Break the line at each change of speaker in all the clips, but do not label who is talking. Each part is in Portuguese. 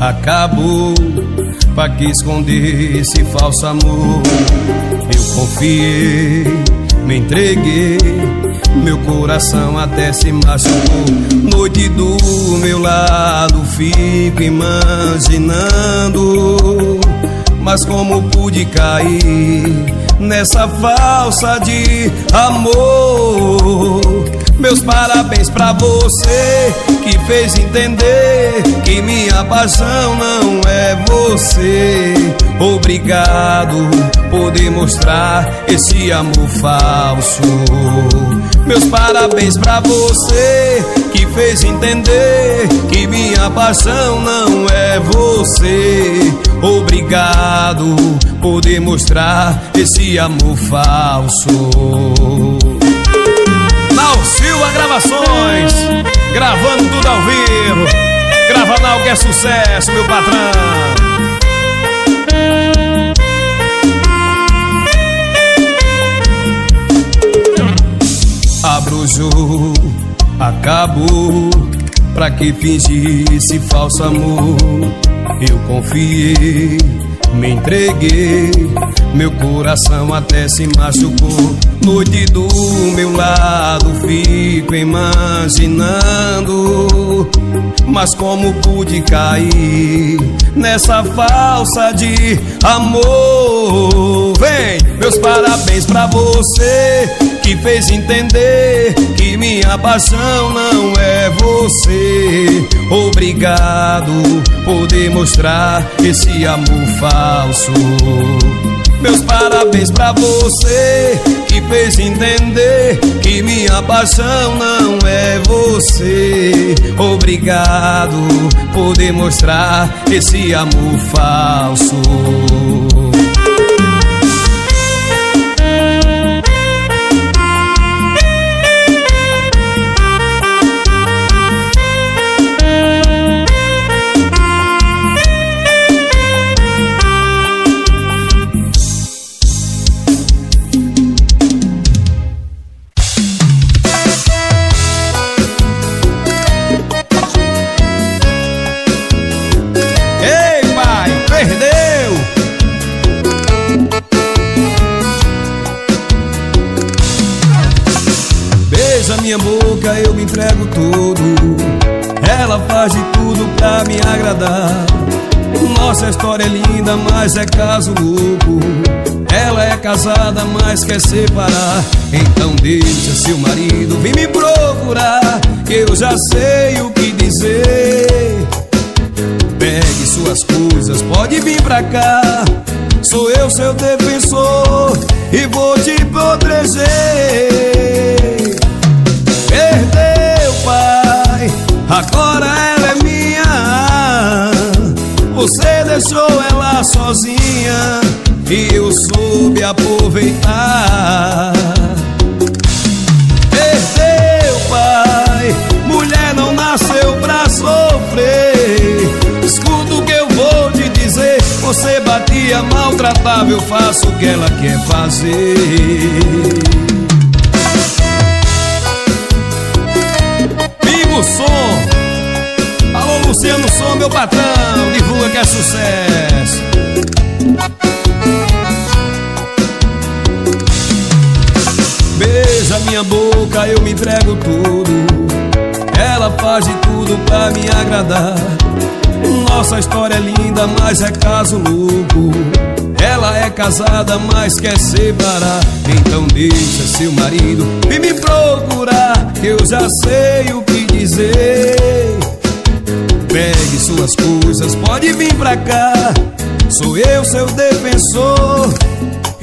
Acabou. Pra que esconder esse falso amor? Eu confiei, me entreguei. Meu coração até se machucou. Noite do meu lado, fico imaginando. Mas como pude cair nessa falsa de amor? Meus parabéns pra você que fez entender que minha paixão não é você. Obrigado por demonstrar esse amor falso. Meus parabéns pra você que fez entender que minha paixão não é você. Obrigado por demonstrar esse amor falso. Nau Silva Gravações, gravando tudo ao vivo. Grava Nau que é sucesso, meu patrão. Abra o jogo, acabou. Pra que fingir esse falso amor? Eu confiei, me entreguei. Meu coração até se machucou. Noite do meu lado, fico imaginando. Mas como pude cair nessa falsa de amor? Vem, meus parabéns pra você que fez entender que minha paixão não é você. Obrigado por demonstrar esse amor falso. Meus parabéns pra você que fez entender que minha paixão não é você. Obrigado por demonstrar esse amor falso. Eu me entrego tudo. Ela faz de tudo pra me agradar. Nossa história é linda, mas é caso louco. Ela é casada, mas quer separar. Então deixa seu marido vir me procurar. Que eu já sei o que dizer. Pegue suas coisas, pode vir pra cá. Sou eu seu defensor e vou te proteger. Agora ela é minha. Você deixou ela sozinha e eu soube aproveitar. Perdeu, pai, mulher não nasceu pra sofrer. Escuta o que eu vou te dizer. Você batia, maltratava, eu faço o que ela quer fazer. Meu patrão. Divulga que é sucesso. Beija minha boca, eu me entrego tudo. Ela faz de tudo pra me agradar. Nossa história é linda, mas é caso louco. Ela é casada, mas quer separar. Então deixa seu marido vir me procurar. Que eu já sei o que dizer. Pegue suas coisas, pode vir pra cá. Sou eu seu defensor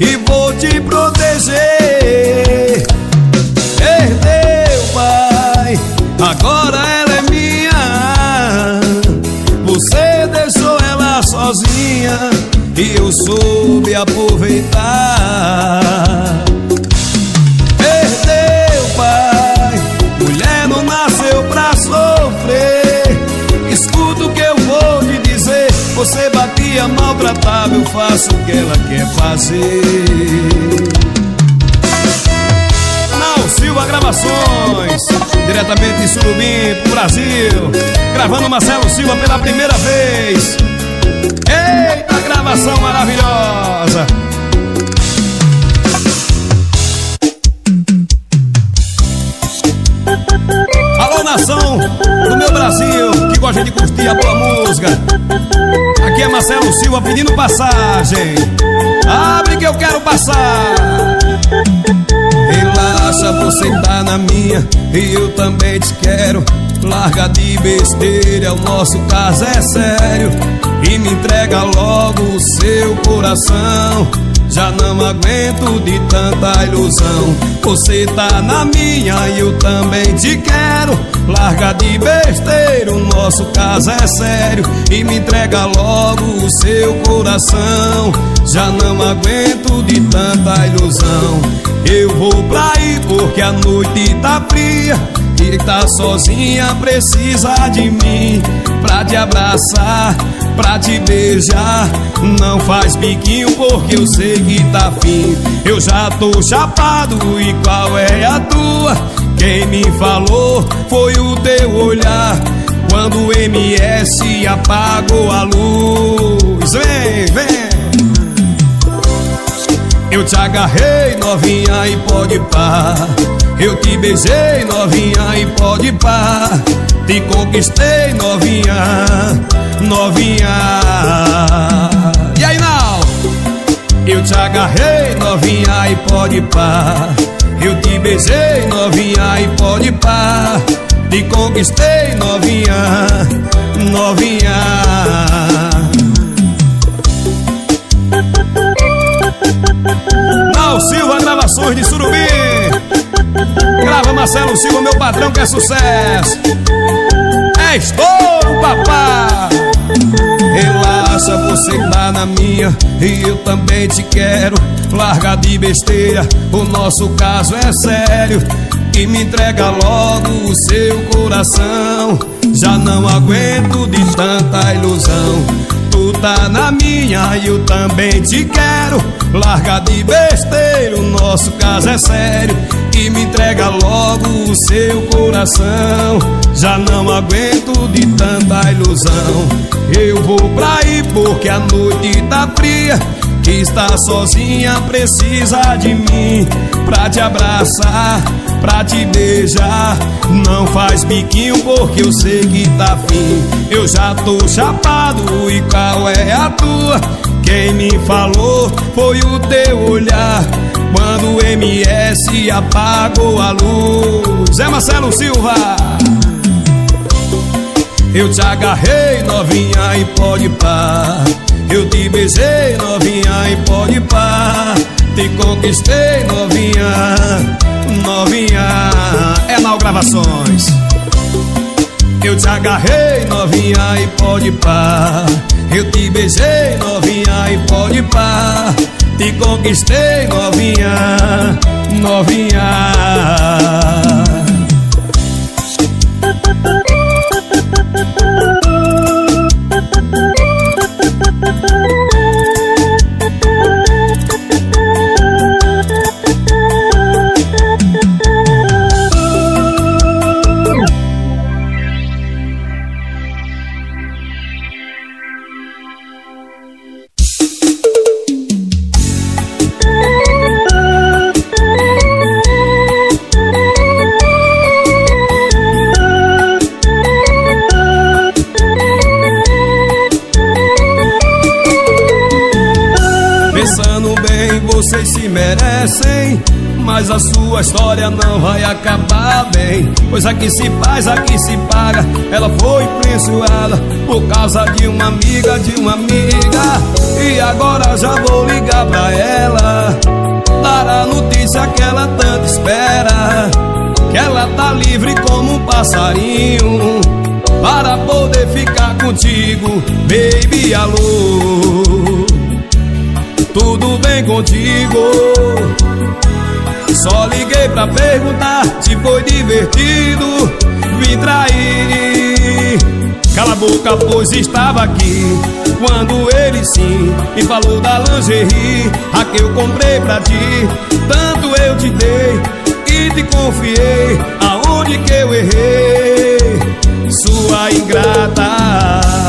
e vou te proteger. Perdeu, pai, agora ela é minha. Você deixou ela sozinha e eu soube aproveitar. Eu faço o que ela quer fazer. Nau Silva Gravações Diretamente de Surubim Brasil. Gravando Marcelo Silva pela primeira vez. Eita, gravação maravilhosa nação do meu Brasil Que gosta de curtir a boa música. Aqui é Marcelo Silva pedindo passagem. Abre que eu quero passar. Relaxa, você tá na minha E eu também te quero. Larga de besteira, o nosso caso é sério. E me entrega logo o seu coração já não aguento de tanta ilusão. Você tá na minha e eu também te quero. Larga de besteira, o nosso caso é sério. E me entrega logo o seu coração. Já não aguento de tanta ilusão. Eu vou pra ir porque a noite tá fria. E tá sozinha precisa de mim Pra te abraçar pra te beijar. Não faz biquinho porque eu sei que tá fim Eu já tô chapado e qual é a tua? Quem me falou foi o teu olhar. Quando o MS apagou a luz. Vem, vem. Eu te agarrei novinha e pode pá. Eu te beijei novinha e pode pá Te conquistei novinha novinha. E aí, não? Eu te agarrei, novinha, e pode pá. Eu te beijei, novinha, e pode pá. Te conquistei, novinha, novinha. Mal Silva Gravações de Surubim. Grava Marcelo Silva, meu patrão que é sucesso É estouro, papai Relaxa, você tá na minha e eu também te quero. Larga de besteira, o nosso caso é sério. E me entrega logo o seu coração. Já não aguento de tanta ilusão. Tu tá na minha e eu também te quero. Larga de besteira, o nosso caso é sério. E me entrega logo o seu coração. Já não aguento de tanta ilusão. Eu vou pra ir porque a noite tá fria Que está sozinha precisa de mim Pra te abraçar, pra te beijar. Não faz biquinho porque eu sei que tá fim Eu já tô chapado e qual é a tua? Quem me falou foi o teu olhar. Quando o MS apagou a luz. É Marcelo Silva. Eu te agarrei novinha e pode pá Eu te beijei novinha e pode pá. Te conquistei novinha, novinha. É Mal Gravações. Eu te agarrei novinha e pode pá. Eu te beijei novinha e pode pá. Te conquistei novinha, novinha Mas a sua história não vai acabar bem. Pois aqui se faz, aqui se paga Ela foi influenciada por causa de uma amiga, de uma amiga. E agora já vou ligar pra ela Dar a notícia que ela tanto espera. Que ela tá livre como um passarinho Para poder ficar contigo. Baby, alô Tudo bem contigo? Só liguei pra perguntar se foi divertido Vim trair. Cala a boca, pois estava aqui Quando ele sim me falou da lingerie A que eu comprei pra ti. Tanto eu te dei e te confiei Aonde que eu errei, sua ingrata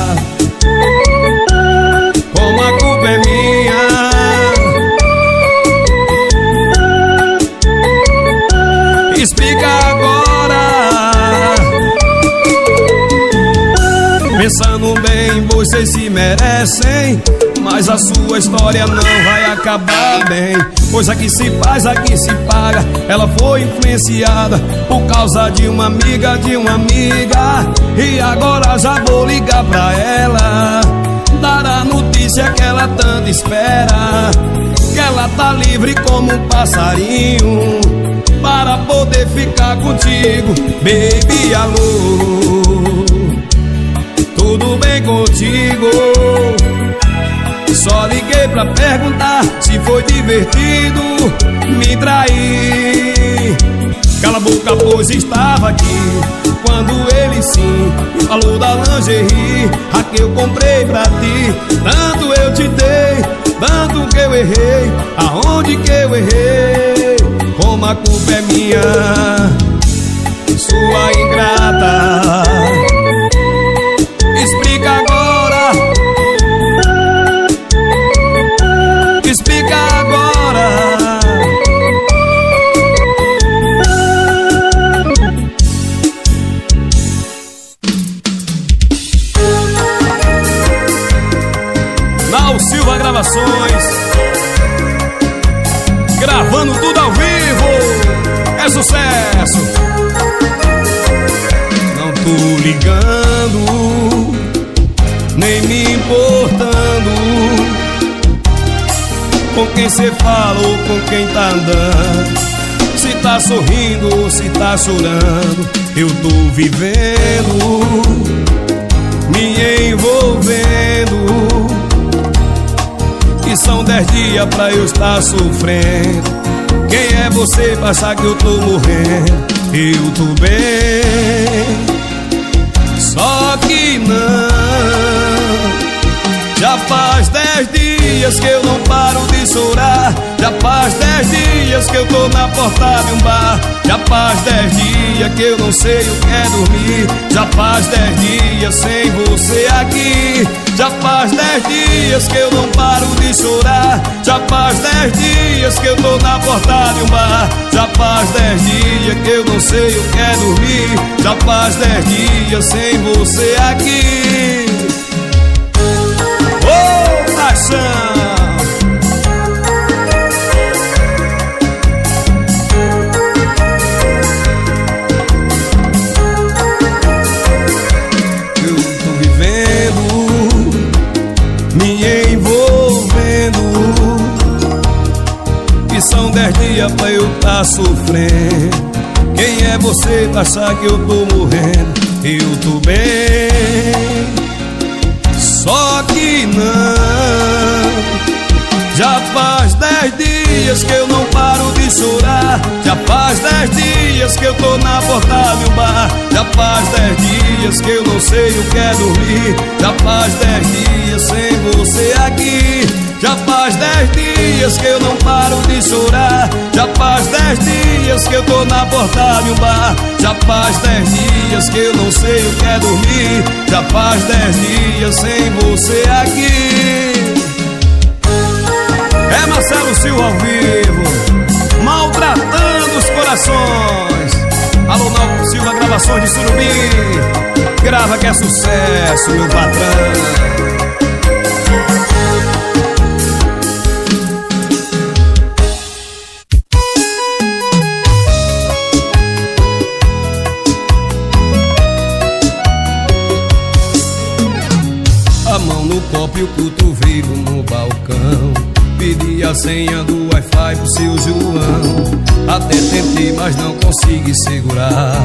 vocês se merecem mas a sua história não vai acabar bem. Pois aqui se faz, aqui se paga Ela foi influenciada por causa de uma amiga, de uma amiga. E agora já vou ligar pra ela Dar a notícia que ela tanto espera. Que ela tá livre como um passarinho Para poder ficar contigo. Baby, alô Tudo bem contigo? Só liguei pra perguntar se foi divertido me trair. Cala a boca, pois estava aqui Quando ele sim falou da lingerie A que eu comprei pra ti. Tanto eu te dei, tanto que eu errei Aonde que eu errei? Como a culpa é minha Sua ingrata quem cê fala ou com quem tá andando. Se tá sorrindo ou se tá chorando Eu tô vivendo Me envolvendo. Que são dez dias pra eu estar sofrendo. Quem é você pra achar que eu tô morrendo? Eu tô bem Só que não já faz dez dias que eu não paro de chorar. Já faz dez dias que eu tô na porta de um bar. Já faz dez dias que eu não sei o que é dormir. Já faz dez dias sem você aqui. Já faz dez dias que eu não paro de chorar. Já faz dez dias que eu tô na porta de um bar. Já faz dez dias que eu não sei o que é dormir. Já faz dez dias sem você aqui Eu tô vivendo, me envolvendo. E são dez dias pra eu tá sofrendo. Quem é você pra que eu tô morrendo? Eu tô bem só que não. Já faz dez dias que eu não paro de chorar. Já faz dez dias que eu tô na porta do bar. Já faz dez dias que eu não sei o que é dormir. Já faz dez dias sem você aqui faz dez dias que eu não paro de chorar. Já faz dez dias que eu tô na porta de um bar. Já faz dez dias que eu não sei o que é dormir. Já faz dez dias sem você aqui. É Marcelo Silva ao vivo Maltratando os corações. Alô, Silva, gravações de Surubim Grava que é sucesso, meu patrão senha do Wi-Fi pro seu João. Até tentei, mas não consegui segurar.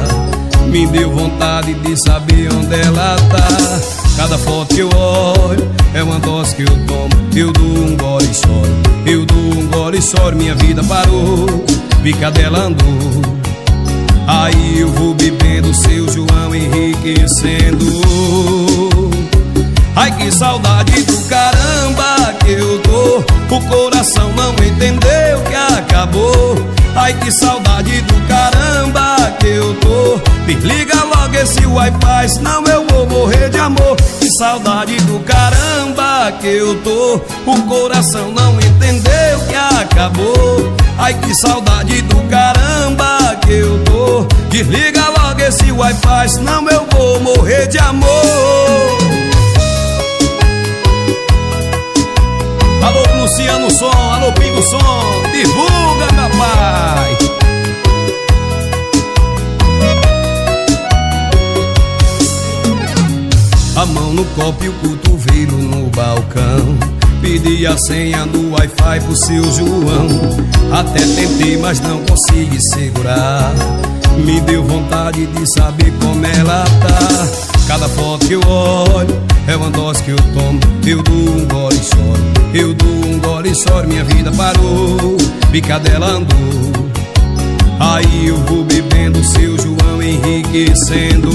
Me deu vontade de saber onde ela tá. Cada foto que eu olho é uma dose que eu tomo. Eu dou um gole e choro. Eu dou um gole e choro. Minha vida parou, fica dela andou. Aí eu vou bebendo seu João enriquecendo. Ai que saudade do caramba que eu O coração não entendeu que acabou. Ai que saudade do caramba que eu tô. Desliga logo esse wi-fi, senão eu vou morrer de amor. Que saudade do caramba que eu tô. O coração não entendeu que acabou. Ai que saudade do caramba que eu tô. Desliga logo esse wi-fi, senão eu vou morrer de amor Luciano Som, alô Pingo Som, divulga pai A mão no copo e o cotovelo no balcão. Pedi a senha do Wi-Fi pro seu João. Até tentei, mas não consegui segurar. Me deu vontade de saber como ela tá. Cada foto que eu olho é uma dose que eu tomo. Eu dou um gole e choro. Eu dou um gole e choro Minha vida parou, picadela andou. Aí eu vou bebendo seu João enriquecendo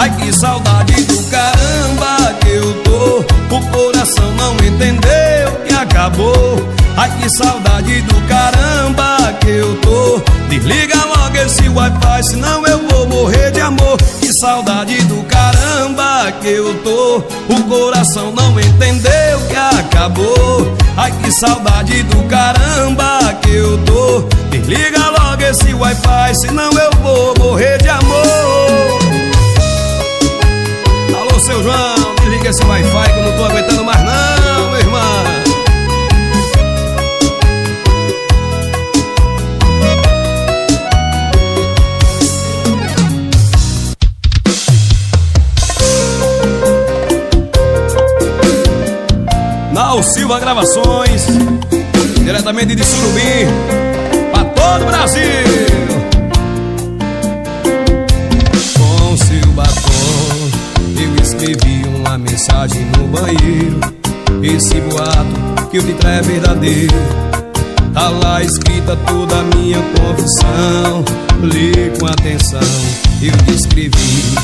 Ai que saudade do caramba que eu tô. O coração não entendeu que acabou. Ai que saudade do caramba que eu tô. Desliga logo esse wi-fi senão eu vou morrer de amor saudade do caramba que eu tô. O coração não entendeu que acabou. Ai que saudade do caramba que eu tô. Desliga logo esse wi-fi senão eu vou morrer de amor. Seu João, desliga esse Wi-Fi que eu não tô aguentando mais não, Silva Gravações Diretamente de Surubim Pra todo o Brasil. Escrevi uma mensagem no banheiro. Esse boato que eu te trago é verdadeiro. Tá lá escrita toda a minha confissão. Lê com atenção, eu descrevi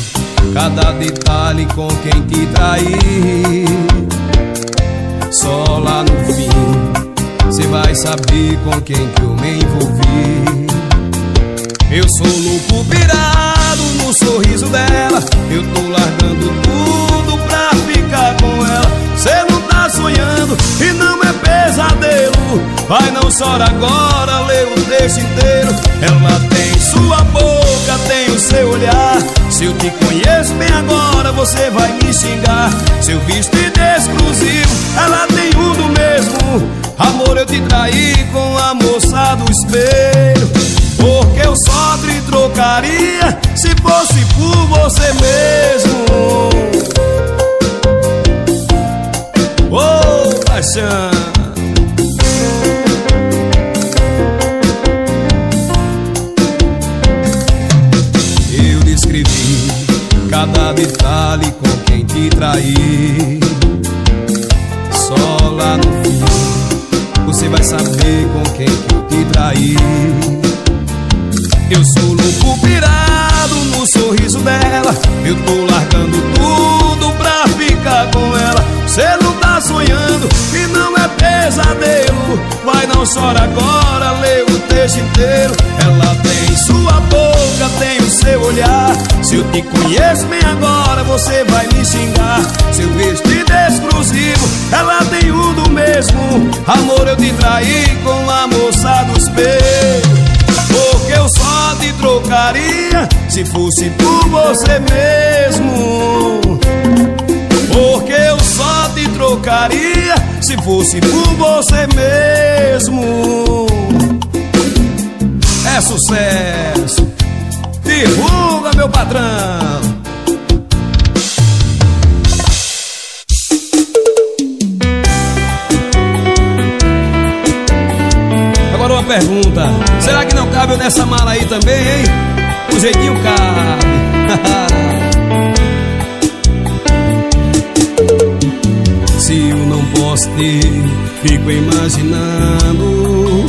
Cada detalhe com quem te traí Só lá no fim. Cê vai saber com quem que eu me envolvi. Eu sou louco pirado no sorriso dela. Eu tô largando tudo pra ficar com ela. Cê não tá sonhando e não é pesadelo. Vai, não chora agora, lê o texto inteiro. Ela tem sua boca, tem o seu olhar Se eu te conheço bem agora, você vai me xingar. Seu vestido exclusivo, ela tem um do mesmo. Amor, eu te traí com a moça do espelho. Porque eu só te trocaria se fosse por você mesmo. Oh, paixão cada detalhe com quem te traí Só lá no fim você vai saber com quem que eu te traí. Eu sou louco pirado no sorriso dela. Eu tô largando tudo pra ficar com ela. Cê não tá sonhando e não é pesadelo. Vai, não chora agora, lê o texto inteiro. Ela tem sua boca, tem o seu olhar. Se eu te conheço bem agora, você vai me xingar. Seu vestido é exclusivo, ela tem um do mesmo. Amor, eu te traí com a moça do espelho porque eu só te trocaria se fosse por você mesmo Porque eu só te trocaria se fosse por você mesmo. É sucesso. Divulga meu patrão. Pergunta. Será que não cabe nessa mala aí também, hein? O jeitinho cabe fico imaginando.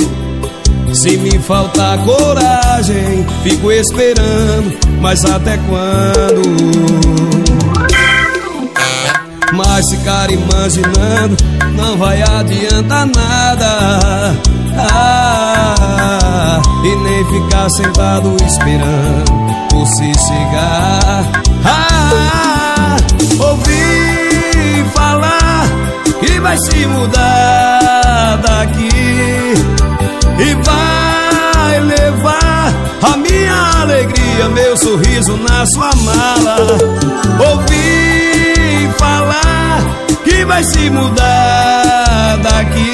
Se me faltar coragem, fico esperando Mas até quando? Mas ficar imaginando não vai adiantar nada. Ah, E nem ficar sentado esperando você chegar. Ah, que vai se mudar daqui. E vai levar a minha alegria, meu sorriso na sua mala. Ouvi falar que vai se mudar daqui.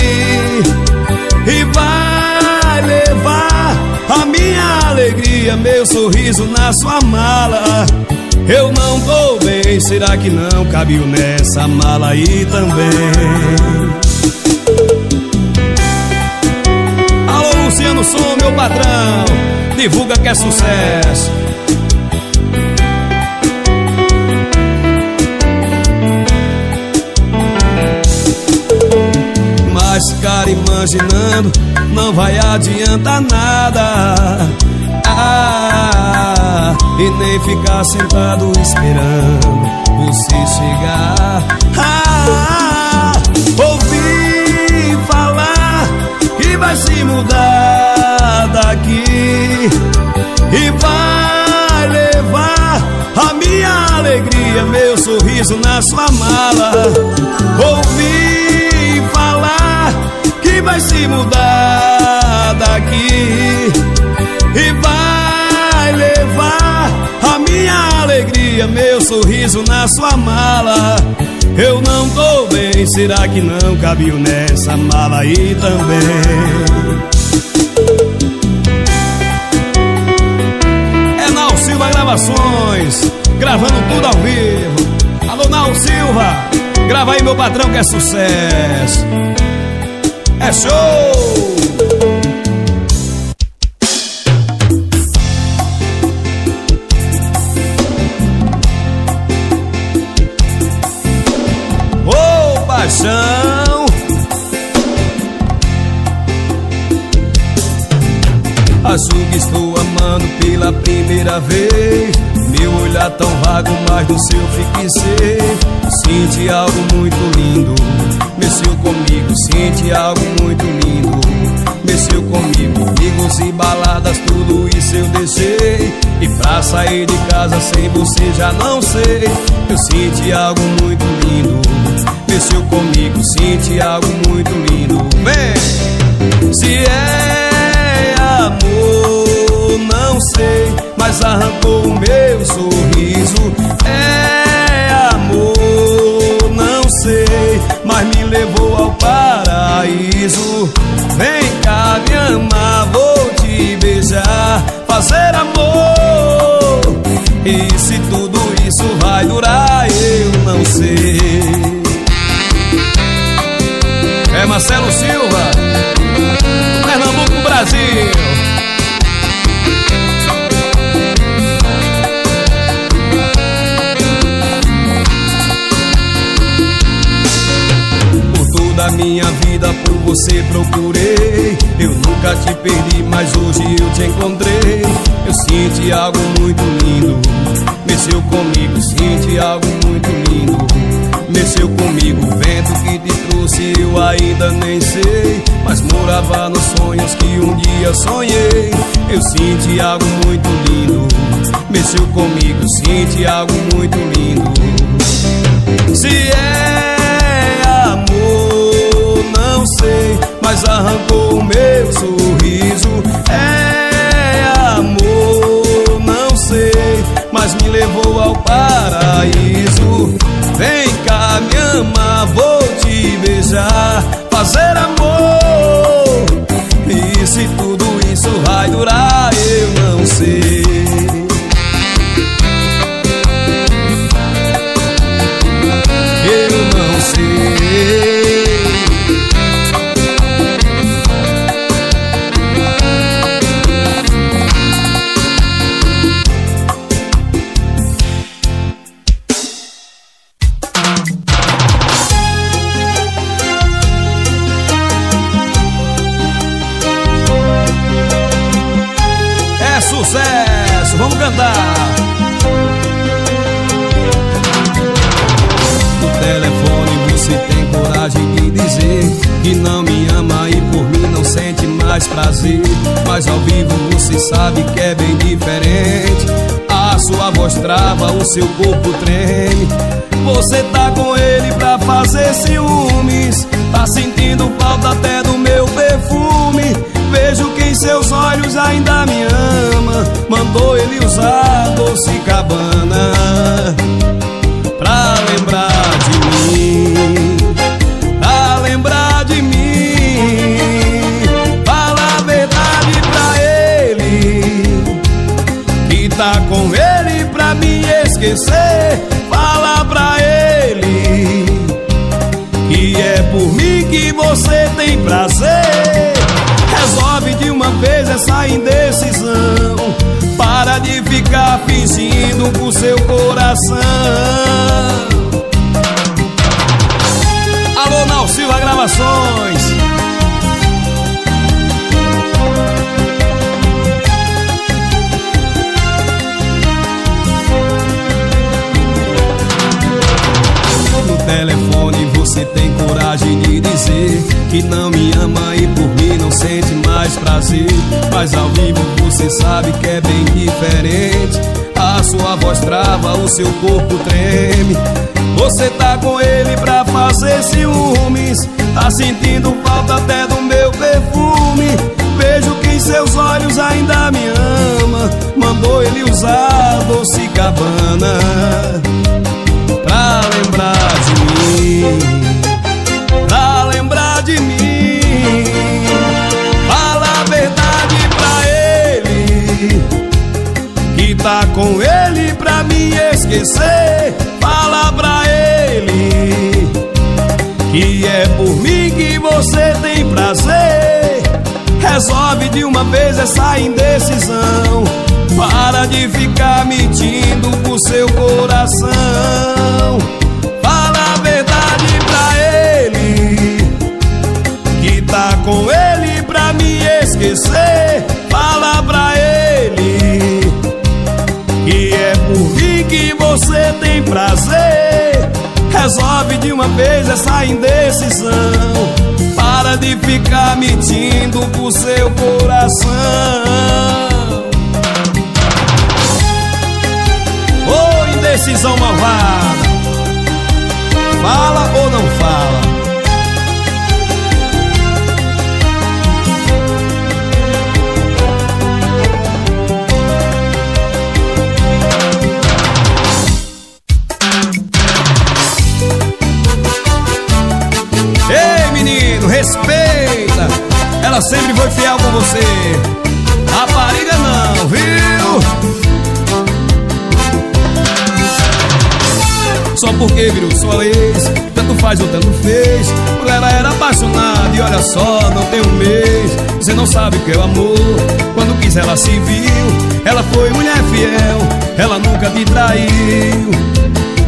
E vai levar a minha alegria, meu sorriso na sua mala Eu não tô bem, será que não cabiu nessa mala aí também? Alô Luciano Som, meu patrão, divulga que é sucesso Mas ficar imaginando não vai adiantar nada. Ah, E nem ficar sentado esperando você chegar. Ah, Ouvi falar que vai se mudar daqui E vai levar a minha alegria, meu sorriso na sua mala. Ouvi vai se mudar daqui E vai levar a minha alegria, meu sorriso na sua mala. Eu não tô bem, será que não cabiu nessa mala aí também? É Nau Silva Gravações, gravando tudo ao vivo. Alô Nau Silva, grava aí meu patrão que é sucesso é show! Ô oh, paixão! Acho que estou amando pela primeira vez Meu olhar tão vago, mas no seu fixei Senti algo muito lindo Mexeu comigo, senti algo muito lindo. Mexeu comigo, amigos e baladas, tudo isso eu deixei. E pra sair de casa sem você já não sei. Eu senti algo muito lindo. Mexeu comigo, senti algo muito lindo. Vem! Se é amor, não sei Mas arrancou o meu sorriso. É sei Mas me levou ao paraíso. Vem cá me amar, vou te beijar Fazer amor. E se tudo isso vai durar, eu não sei. É Marcelo Silva Pernambuco, Brasil minha vida por você procurei. Eu nunca te perdi, mas hoje eu te encontrei. Eu senti algo muito lindo. Mexeu comigo, senti algo muito lindo. Mexeu comigo, o vento que te trouxe eu ainda nem sei. Mas morava nos sonhos que um dia sonhei. Eu senti algo muito lindo. Mexeu comigo, senti algo muito lindo. Se é Mas arrancou o meu sorriso. É amor, não sei Mas me levou ao paraíso. Vem cá me amar, vou te beijar seu corpo esquecer Fala pra ele Que é por mim que você tem prazer. Resolve de uma vez essa indecisão. Para de ficar fingindo com seu coração dizer Que não me ama e por mim não sente mais prazer. Mas ao vivo você sabe que é bem diferente. A sua voz trava, o seu corpo treme. Você tá com ele pra fazer ciúmes. Tá sentindo falta até do meu perfume. Vejo que em seus olhos ainda me ama. Mandou ele usar doce cabana Pra lembrar de mim esquecer Fala pra ele Que é por mim que você tem prazer. Resolve de uma vez essa indecisão. Para de ficar mentindo pro seu coração. Fala a verdade pra ele Que tá com ele pra me esquecer. Fala pra ele prazer. Resolve de uma vez essa indecisão. Para de ficar mentindo pro seu coração. Ô oh, indecisão malvada. Fala ou não fala? Sempre foi fiel com você. Rapariga não, viu? Só porque virou sua ex Tanto faz ou tanto fez. Por ela era apaixonada E olha só, não tem um mês. Você não sabe o que é o amor. Quando quis ela se viu. Ela foi mulher fiel Ela nunca te traiu.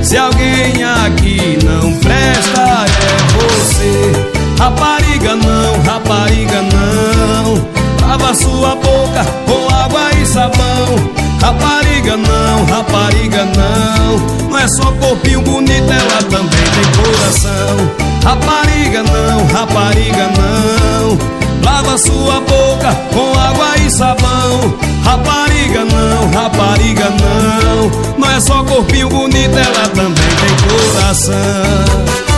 Se alguém aqui não presta É você Rapariga não, rapariga não. Lava sua boca com água e sabão. Rapariga não, rapariga não. Não é só corpinho bonito, ela também tem coração. Rapariga não, rapariga não. Lava sua boca com água e sabão. Rapariga não, rapariga não. Não é só corpinho bonito, ela também tem coração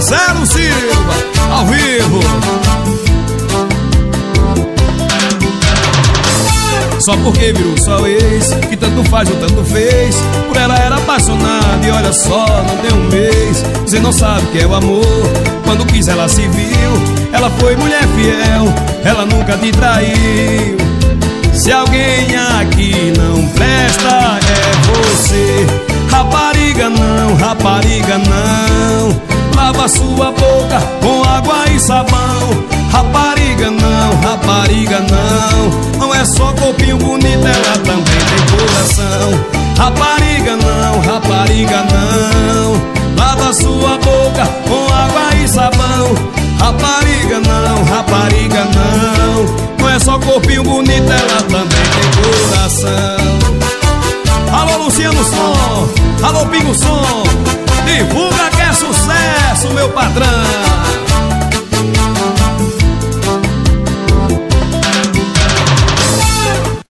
Zero Silva, ao vivo. Só porque virou sua ex Que tanto faz ou tanto fez. Por ela era apaixonada E olha só, não deu um mês. Você não sabe o que é o amor. Quando quis ela se viu. Ela foi mulher fiel Ela nunca te traiu. Se alguém aqui não presta É você. Rapariga não, rapariga não Lava sua boca com água e sabão. Rapariga não, rapariga não. Não é só corpinho bonito, ela também tem coração. Rapariga não, rapariga não. Lava sua boca com água e sabão. Rapariga não, rapariga não. Não é só corpinho bonito, ela também tem coração. Alô Luciano Som, alô Pingo Som Divulga que é sucesso, meu patrão.